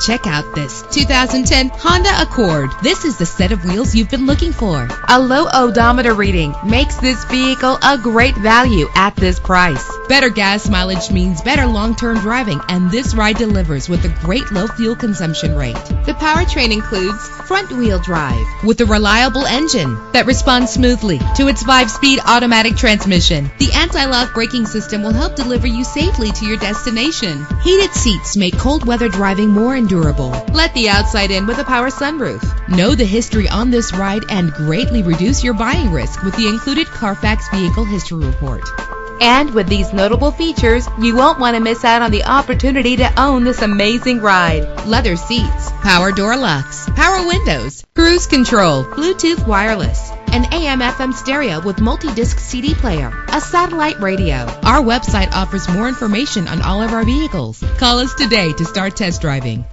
Check out this 2010 Honda Accord. This is the set of wheels you've been looking for. A low odometer reading makes this vehicle a great value at this price. Better gas mileage means better long-term driving, and this ride delivers with a great low fuel consumption rate. The powertrain includes front-wheel drive with a reliable engine that responds smoothly to its five-speed automatic transmission. The anti-lock braking system will help deliver you safely to your destination. Heated seats make cold weather driving more endurable. Let the outside in with a power sunroof. Know the history on this ride and greatly reduce your buying risk with the included Carfax Vehicle History Report. And with these notable features, you won't want to miss out on the opportunity to own this amazing ride. Leather seats, power door locks, power windows, cruise control, Bluetooth wireless, an AM FM stereo with multi-disc CD player, a satellite radio. Our website offers more information on all of our vehicles. Call us today to start test driving.